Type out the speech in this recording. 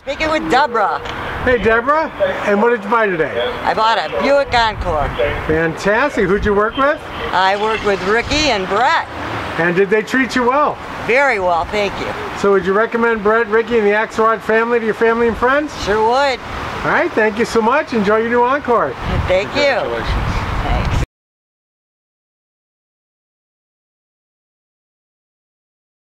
Speaking with Deborah. Hey Deborah, and what did you buy today? I bought a Buick Encore. Fantastic. Who'd you work with? I worked with Ricky and Brett. And did they treat you well? Very well, thank you. So would you recommend Brett, Ricky, and the Axelrod family to your family and friends? Sure would. All right, thank you so much. Enjoy your new Encore. Thank you.